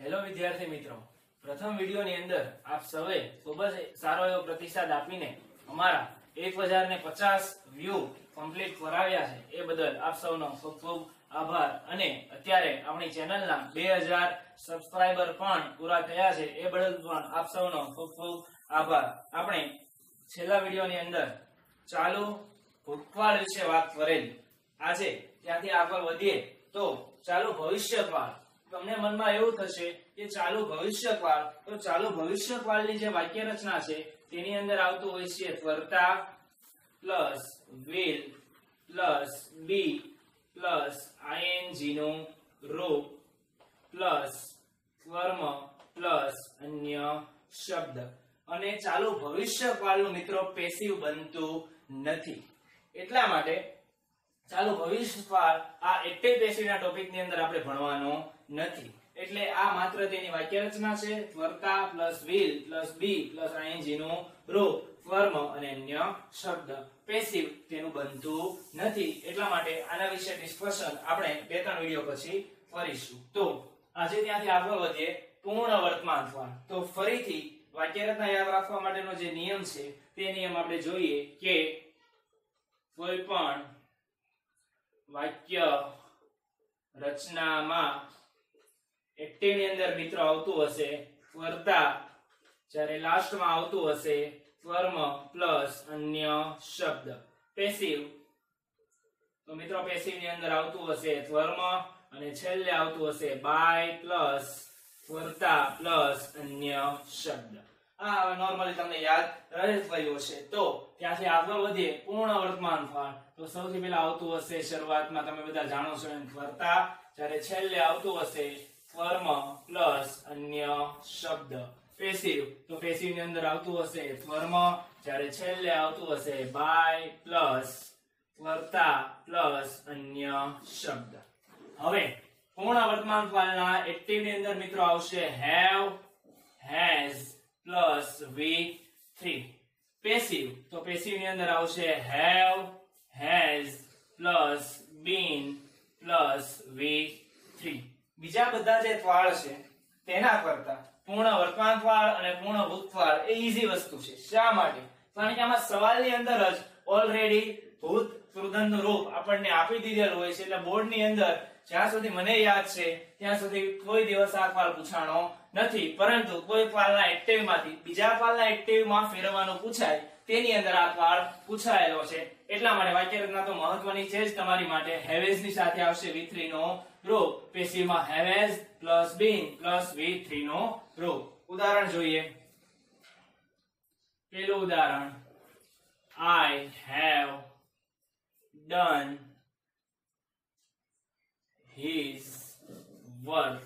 Hello વિદ્યાર્થી મિત્રો. પ્રથમ વિડીયોની અંદર આપ સૌએ ખૂબ જ સારો એવો પ્રતિસાદ આપીને અમારા એક હજાર ને પચાસ વ્યૂ કમ્પ્લીટ કરાવ્યા છે. એ બદલ આપ સૌનો ખૂબ ખૂબ આભાર. અને અત્યારે આપણી ચેનલના બે હજાર સબસ્ક્રાઈબર પણ પૂરા થયા છે. એ બદલ પણ આપ સૌનો ખૂબ ખૂબ આભાર. આપણે છેલ્લા વિડીયોની અંદર ચાલુ ભૂતકાળ વિશે વાત કરેલી. આજે ત્યાંથી આગળ વધીએ તો ચાલુ ભવિષ્યકાળ તમને મનમાં એવું થશે કે ચાલુ ભવિષ્યકાળ, તો ચાલુ ભવિષ્યકાળની જે વાક્ય રચના છે, તેની અંદર આવતું હોય છે ત્વરતા plus will plus be plus I N G નું રૂપ પ્લસ કર્મ પ્લસ અન્ય શબ્દ. અને ચાલુ ભવિષ્યકાળનું મિત્રો પેસિવ બનતું નથી. એટલા માટે ચાલુ ભવિષ્યકાળ આ એક્ટિવ પેસિવના ટોપિકની અંદર આપણે ભણવાનો નથી. એટલે આ માત્ર તેની વાક્ય રચના છે. ત્વરતા plus will plus be plus I N G નું રૂપ ફર્મ અને અન્ય શબ્દ. પેસિવ તેનું બનતું નથી. એટલા માટે આના વિશે ડિસ્કશન આપણે બે ત્રણ વિડિયો પછી કરીશું. તો આજે ત્યાંથી આગળ વધીએ પૂર્ણ વર્તમાન કાળ તો ફરીથી વાક્ય રચના યાદ રાખવા માટેનો જે નિયમ છે, તે નિયમ આપણે જોઈએ કે કોઈ પણ વાક્ય રચનામાં એક્ટિવની અંદર મિત્રો આવતું હશે વર્તા જ્યારે લાસ્ટમાં આવતું હશે કર્મ પ્લસ અન્ય શબ્દ. પેસિવ તો મિત્રો પેસિવની અંદર આવતું હશે કર્મ અને છેલ્લે આવતું હશે બાય પ્લસ વર્તા પ્લસ અન્ય શબ્દ. આ હવે નોર્મલી તમને યાદ રહી ગયું હશે. તો ત્યાંથી આગળ વધીએ, પૂર્ણ વર્તમાન કાળ તો સૌથી પહેલા આવતું હશે શરૂઆતમાં, તમે બધા જાણો છો એમ વર્તા જ્યારે છેલ્લે આવતું હશે કર્મ પ્લસ અન્ય શબ્દ. પેસિવ તો પેસિવની અંદર આવતું હશે કર્મ જ્યારે છેલ્લે આવતું હશે બાય પ્લસ વર્તા પ્લસ અન્ય શબ્દ. હવે પૂર્ણ વર્તમાન કાળના એક્ટિવની અંદર મિત્રો આવશે have, has plus V three. Passive, તો પેસિવની અંદર આવશે have, has plus been plus V three. બીજા બધા જે ત્વાળ છે, તેના કરતા પૂર્ણ વર્તમાન ત્વાળ અને પૂર્ણ ભૂતકાળ એ ઈઝી વસ્તુ છે. શા માટે? કારણ કે આમાં સવાલની અંદર જ ઓલરેડી ભૂત કૃદંતનું રૂપ આપણને આપી દીધેલું હોય છે. એટલે બોર્ડની અંદર જ્યાં સુધી મને યાદ છે, ત્યાં સુધી કોઈ દિવસ આ ફાલ પૂછાણો નથી. પરંતુ કોઈ ફાલના એક્ટિવમાંથી બીજા ફાલના એક્ટિવમાં ફેરવવાનું પૂછાય, તેની અંદર આ ફાળ પૂછાયેલો છે. એટલા માટે વાક્ય રચના તો મહત્વની છે જ તમારી માટે. હેવેઝની સાથે આવશે વી થ્રી નો રૂપ પેસિવમાં have has plus been plus V three નો રો ઉદાહરણ જોઈએ. પેલું ઉદાહરણ. I have done his work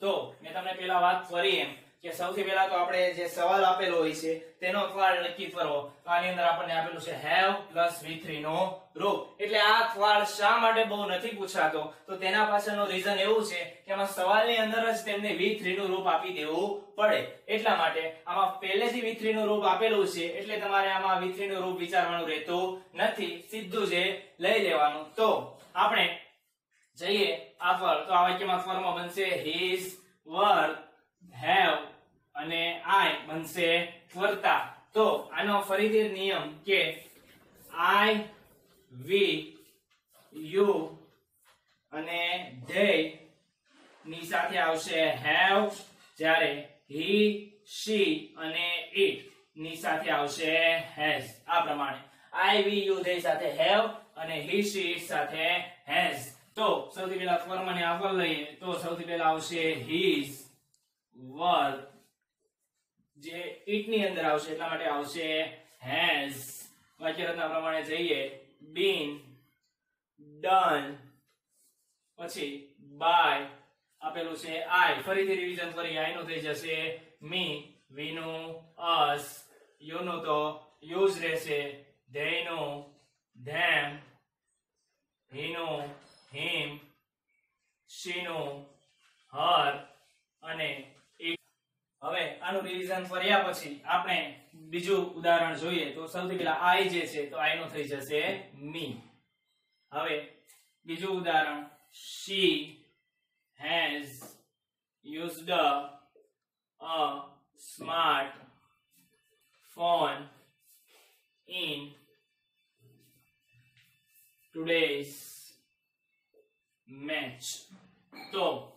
તો મેં તમને પેલા વાત કરી એમ. કે સૌથી પહેલા તો આપણે જે સવાલ આપેલો હોય છે, તેનો ફળ નક્કી કરો. આની અંદર આપણને આપેલું છે, have plus v3 નો રૂપ એટલે આ ફળ શા માટે બહુ નથી પૂછાતો? તો તેના પાછળનો રીઝન એવું છે કે આમાં સવાલની અંદર જ તેમને v3 નું રૂપ આપી દેવું પડે. એટલા માટે આમાં પહેલેથી v3 નું રૂપ આપેલું છે, એટલે તમારે આમાં v3 નું રૂપ વિચારવાનું રહેતું નથી. સીધું જે લઈ લેવાનું. તો આપણે જઈએ આ ફળ તો આ વાક્યમાં ફળમાં બનશે હિઝ વર્ક have અને આઈ બનશે વર્તા તો આનો ફરીથી નિયમ કે આઈ વી, યુ અને ધે ની સાથે આવશે હેવ, જ્યારે હી, શી અને ઇટની સાથે આવશે હેઝ. આ પ્રમાણે. આઈ વી, યુ, ધે સાથે હેવ અને હી, શી સાથે હેઝ. તો સૌથી પહેલા કર્મને આગળ લઈએ. તો સૌથી પહેલા આવશે હિઝ work જે ઇટની અંદર આવશે એટલા માટે આવશે હેઝ વાક્ય રચના પ્રમાણે જઈએ. બીન ડન પછી બાય આપેલું છે આઈ ફરીથી રિવિઝન કરી આઈ નું થઈ જશે મી નું us. You નું તો યુઝ રહેશે. They નું ધેમ હી નું હિમ શી નું હર અને હવે આનું રિવિઝન કર્યા પછી આપણે બીજું ઉદાહરણ જોઈએ તો સૌથી પહેલા આઈ જે છે તો આઈ નું થઈ જશે મી હવે બીજું ઉદાહરણ she has used a smart phone in today's match. તો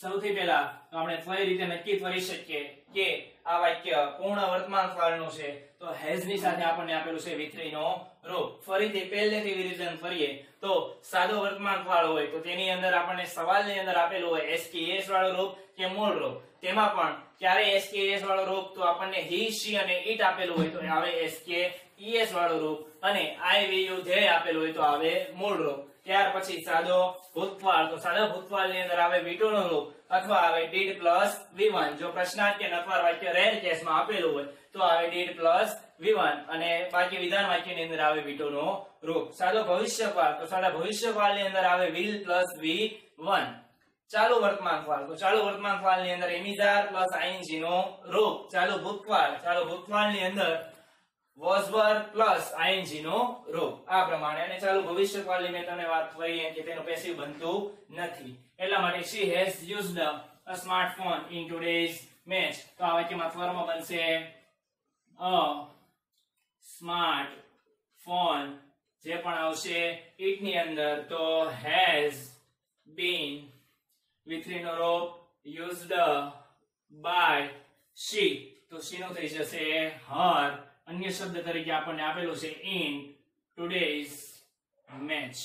સૌથી પહેલા આપણે કઈ રીતે નક્કી કરી શકીએ કે આ વાક્ય પૂર્ણ વર્તમાન કાળનું છે. તો હેઝની સાથે આપણને આપેલું છે વિથરી નો રૂપ. ફરીથી પહેલેથી વિરુદ્ધન ફરીએ તો સાદો વર્તમાન કાળ હોય, તો તેની અંદર આપણને સવાલની અંદર આપેલું હોય એસ કે એસ વાળો રૂપ કે મૂળ રૂપ. તેમાં પણ ક્યારે એસ કે એસ વાળો રૂપ? તો આપણને હી, શી અને ઈટ આપેલું હોય તો આવે એસ કે ઈએસ વાળો રૂપ અને આઈ વી યુ ધ્યેય આપેલું હોય તો આવે મૂળ રૂપ. ત્યાર પછી સાદો ભૂતકાળ. તો સાદા ભૂતકાળની અંદર આવે V2 નું રૂપ અથવા આવે ડીડ પ્લસ V1 જો પ્રશ્નાર્થ કે નકાર વાક્ય રેર કેસમાં આપેલું હોય, તો આવે ડીડ પ્લસ V1 અને બાકી વિધાન વાક્યની અંદર આવે V2 નો રૂપ. સાદો ભવિષ્યકાળ. તો સાદા ભવિષ્યકાળની અંદર આવે વિલ પ્લસ V1 ચાલુ વર્તમાન કાળ તો ચાલુ વર્તમાન કાળની અંદર એમિઝાર પ્લસ આઈએનજી નો રૂપ. ચાલુ ભૂતકાળ. ચાલુ ભૂતકાળની અંદર was were plus I N G નો રૂપ. આ પ્રમાણે અને ચાલુ ભવિષ્યકાળની મેં તમને વાત કરી કે તેનું પેસિવ બનતું નથી. એટલા માટે she has used a smartphone in today's match તો આ વાક્યમાં ફોર્મ બનશે, અ સ્માર્ટ ફોન જે પણ આવશે ઇટની અંદર તો has been વિથરી no rope used by she તો શી નું થઈ જશે her. અન્ય શબ્દ તરીકે આપણને આપેલો છે ઇન ટુડેઝ મેચ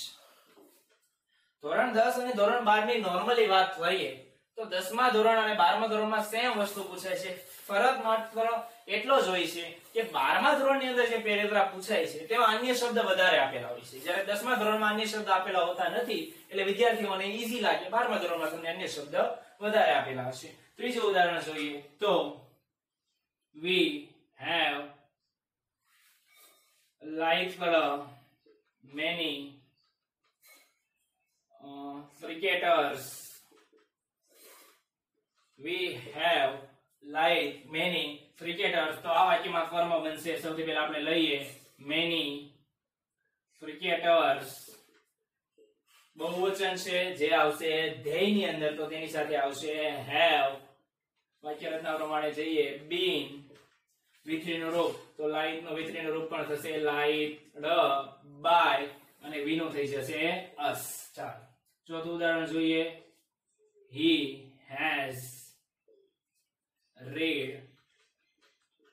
ધોરણ દસ અને ધોરણ બારની નોર્મલી વાત કરીએ, તો 10મા ધોરણ અને 12મા ધોરણમાં સેમ વસ્તુ પૂછાય છે. ફરક માત્ર એટલો જ હોય છે કે 12મા ધોરણની અંદર જે પેરેગ્રાફ પૂછાય છે, તેમાં અન્ય શબ્દ વધારે આપેલા હોય છે. જ્યારે 10મા ધોરણમાં અન્ય શબ્દ આપેલા હોતા નથી, એટલે વિદ્યાર્થીઓને ઈઝી લાગે 12મા ધોરણમાં તમને અન્ય શબ્દ વધારે આપેલા હશે. ત્રીજું ઉદાહરણ જોઈએ તો વી have like uh, many uh, cricketers we have like many cricketers તો આ વાક્યમાં કર્મ બનશે સૌથી પહેલા આપણે લઈએ many cricketers બહુવચન છે જે આવશે ધ્યેયની અંદર તો તેની સાથે આવશે have વાક્ય રચના પ્રમાણે જઈએ been વિથરીનું રૂપ તો લાઈટનું વિથરીનું રૂપ પણ થશે લાઈટ બાય અને વી નું થઈ જશે અસ ચાલો ચોથું ઉદાહરણ જોઈએ he has read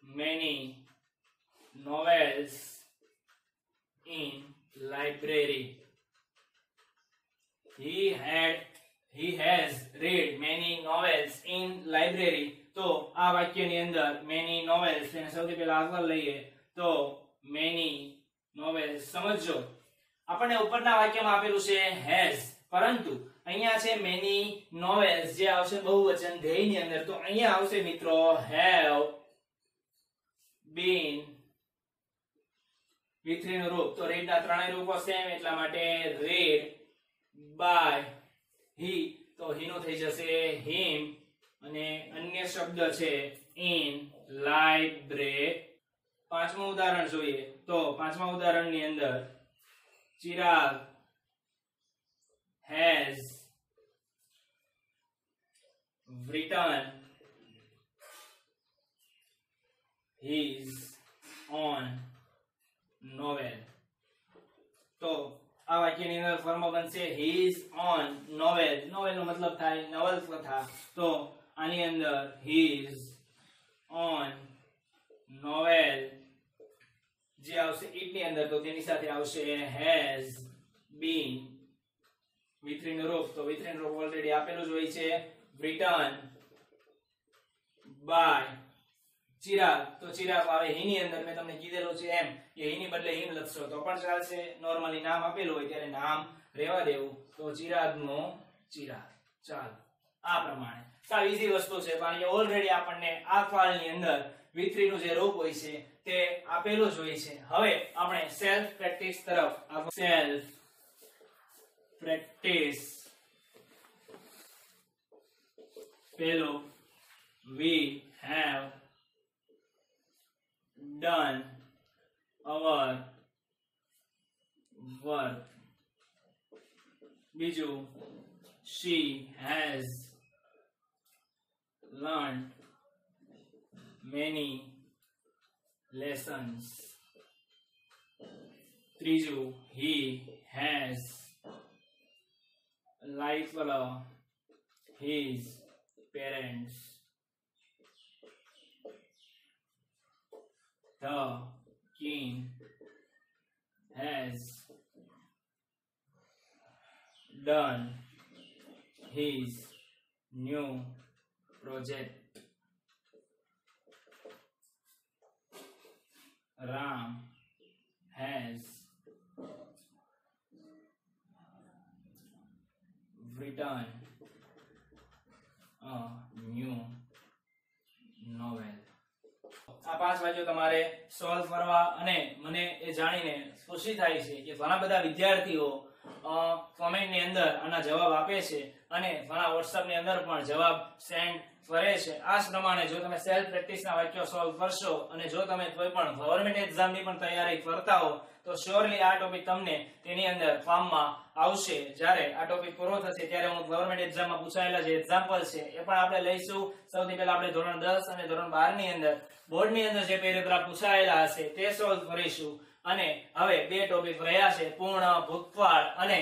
many novels in library he had he has read many novels in library તો આ વાક્યની અંદર મેની નોવેલ્સ એને સૌથી પહેલા આગળ લઈએ, તો મેની નોવેલ્સ સમજો. આપણને ઉપરના વાક્યમાં આપેલું છે હેઝ પરંતુ અહીંયા છે મેની નોવેલ્સ જે આવશે બહુવચન ધ્યેયની અંદર. તો અહીંયા આવશે મિત્રો હેવ બીન વિથરીનું રૂપ. તો રેડ ના ત્રણેય રૂપો સેમ એટલા માટે રેડ બાય હી તો હીનું થઈ જશે him. અને અન્ય શબ્દ છે ઇન library. પાંચમું ઉદાહરણ જોઈએ તો પાંચમા ઉદાહરણની અંદર Chirag has written his own novel. તો આ વાક્યની અંદર ફોર્મ બનશે ઓન novel. નોવેલ નો મતલબ થાય નવલકથા તો આની અંદર હિઝ ઓન નોવેલ જે આવશે it ની અંદર, તો તેની સાથે આવશે હેઝ બીન વિથરીન રૂફ તો વિથરીન રૂફ ઓલરેડી આપેલું જ હોય છે. Written by Chirag. તો ચિરાગ આવે હીની અંદર, મેં તમને કીધેલું છે એમ કે હીની બદલે હિમ લખશો, તો પણ ચાલશે. નોર્મલી નામ આપેલું હોય ત્યારે નામ રહેવા દેવું. તો ચિરાગનો ચિરાગ. ચાલો, આ પ્રમાણે. સાવ ઈઝી વસ્તુ છે કારણ કે ઓલરેડી આપણને આ ફાઇલની અંદર V3 નું જે રૂપ હોય છે, તે આપેલું જ હોય છે. હવે આપણે સેલ્ફ પ્રેક્ટિસ તરફ સેલ્ફ પ્રેક્ટિસ પેલો we have done our work. બીજું, she has learned many lessons. Triju, he has like his parents. The king has done his new project. Ram has written a new novel. આ પાંચ વાક્યો તમારે solve કરવા અને મને એ જાણીને ખુશી થાય છે કે ઘણા બધા વિદ્યાર્થીઓ કોમેન્ટની અંદર આના જવાબ આપે છે અને ઘણા વોટ્સઅપની અંદર પણ જવાબ સેન્ડ કરે છે. આ પ્રમાણે જો તમે સેલ્ફ પ્રેક્ટિસ ના વાક્યો સોલ્વ કરશો અને જો તમે કોઈ પણ ગવર્મેન્ટ એક્ઝામની પણ તૈયારી કરતા હો, તો શ્યોરલી આ ટોપિક તમને તેની અંદર ફોર્મમાં આવશે. જ્યારે આ ટોપિક પૂરો થશે, ત્યારે હું ગવર્મેન્ટ એક્ઝામમાં પૂછાયેલા જે એક્ઝામ્પલ છે, એ પણ આપણે લઈશું. સૌથી પહેલા આપણે ધોરણ દસ અને ધોરણ બારની અંદર બોર્ડની અંદર જે પેરેગ્રાફ પૂછાયેલા હશે, તે સોલ્વ કરીશું. અને હવે બે ટોપિક રહ્યા છે, પૂર્ણ ભૂતકાળ અને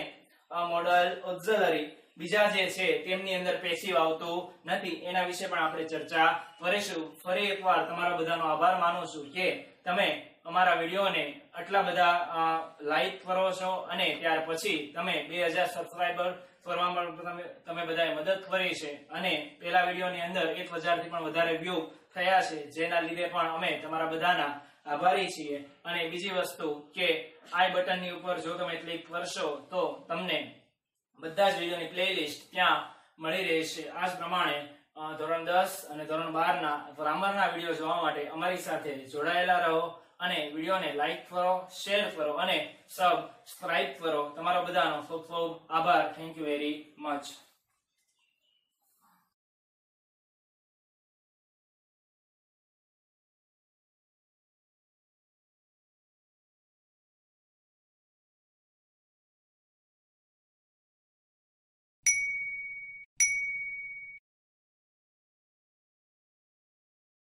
મોડલ ઓક્ઝલરી બીજા જે છે, તેમની અંદર પેસિવ આવતું નથી. એના વિશે પણ આપણે ચર્ચા કરીશું. ફરી એકવાર તમારા બધાનો આભાર માનું છું કે તમે અમારા વિડીયોને આટલા બધા લાઈક કરો છો અને ત્યાર પછી તમે બે હજાર સબસ્ક્રાઈબર કરવામાં તમે તમે બધાએ મદદ કરી છે અને પેલા વિડીયોની અંદર એક હજારથી પણ વધારે વ્યૂ થયા છે, જેના લીધે પણ અમે તમારા બધાના આભારી છીએ. અને બીજી વસ્તુ કે આઈ બટનની ઉપર જો તમે ક્લિક કરશો તો તમને બધા જ વિડીયોની પ્લેલિસ્ટ ત્યાં મળી રહેશે આ જ પ્રમાણે ધોરણ દસ અને ધોરણ બાર ના ગ્રામરના વીડિયો જોવા માટે અમારી સાથે જોડાયેલા રહો અને વિડીયોને લાઈક કરો શેર કરો અને સબસ્ક્રાઇબ કરો. તમારો બધાનો ખૂબ ખૂબ આભાર. Thank you very much